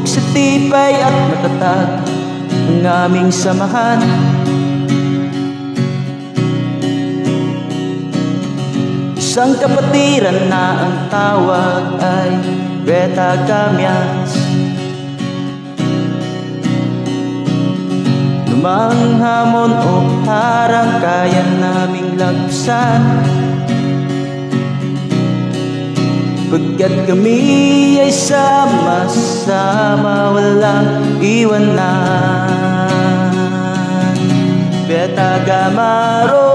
Matibay at matatag ang aming samahan. Isang kapatiran na ang tawag ay Beta Gamias. Lumang hamon o harang kaya naming lagsan Pagkat kami ay sama-sama walang iwanan. Beta Gamaro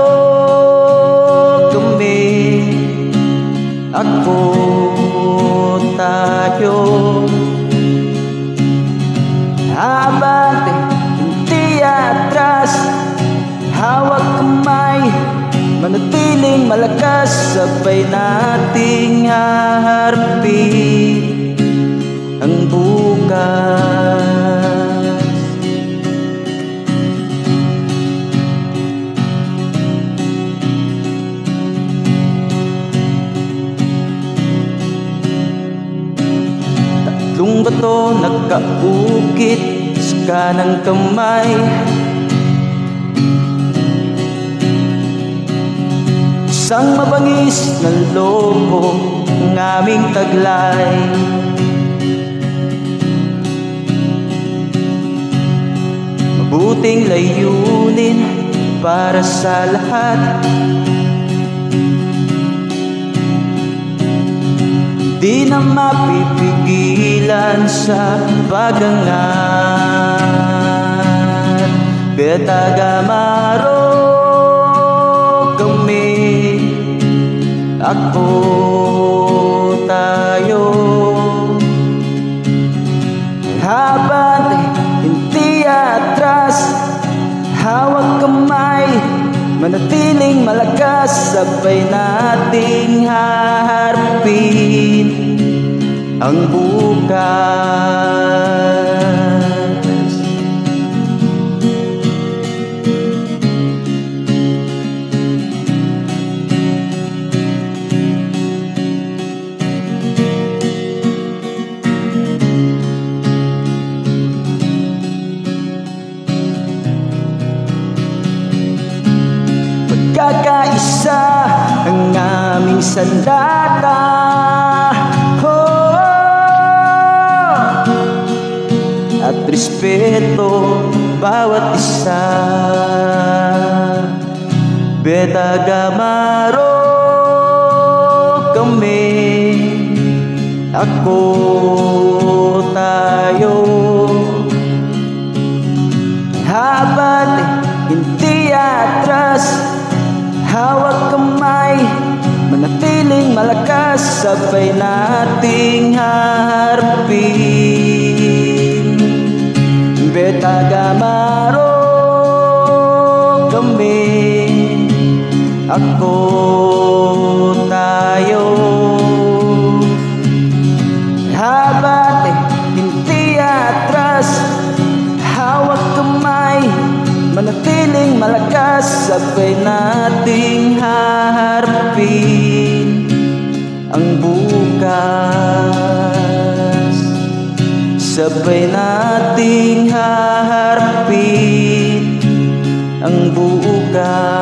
kami. Ako tayo. Habang Manatiling malakas Sabay nating haharapin Ang bukas. Tatlong bato nagkaukit sa kanang kamay Isang mabangis na lobo ng aming taglay. Mabuting layunin para sa lahat. Di na mapipigilan sa pagangat Beta Gamaro kami Ako tayo. Habang hindi atras Hawak kamay Manatiling malakas Sabay nating haharapin Ang bukas Magkakaisa ang aming sandata. Oh, At respeto bawat isa. Beta Gamaro kami Ako tayo. Habat hindi atras Sabay nating haharapin Beta Gamaro kami. Ako tayo. Habat hindi atras. Hawak kamay Manatiling malakas. Sabay nating haharapin Sabay nating haharapin Ang bukas